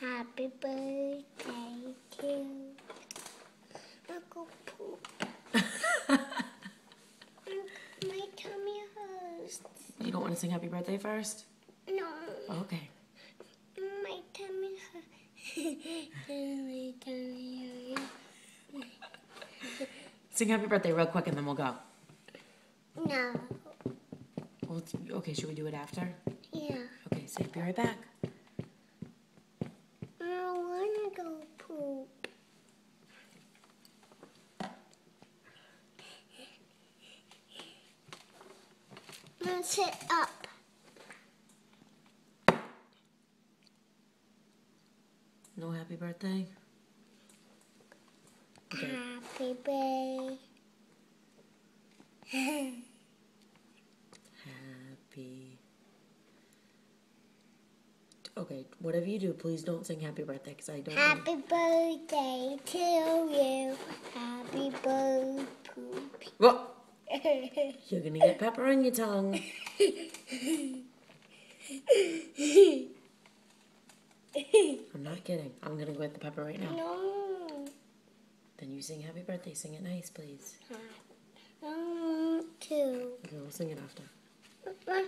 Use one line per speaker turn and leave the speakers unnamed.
Happy birthday to you. Uncle Poop. My tummy hurts.
You don't want to sing happy birthday first?
No.
Okay.
My tummy hurts. My tummy hurts.
Sing happy birthday real quick and then we'll go.
No.
Well, okay, should we do it after?
Yeah.
Okay, say be right back.
I don't want to go poop. Sit up.
No happy birthday? Okay.
Happy birthday.
Happy. Okay, whatever you do, please don't sing happy birthday because I don't. know.
Happy birthday to you. Happy birthday.
Well, you're gonna get pepper on your tongue. I'm not kidding. I'm gonna go get the pepper right now.
no.
Then you sing happy birthday. Sing it nice, please.
I want to.
Okay, we'll sing it after.
Uh, uh.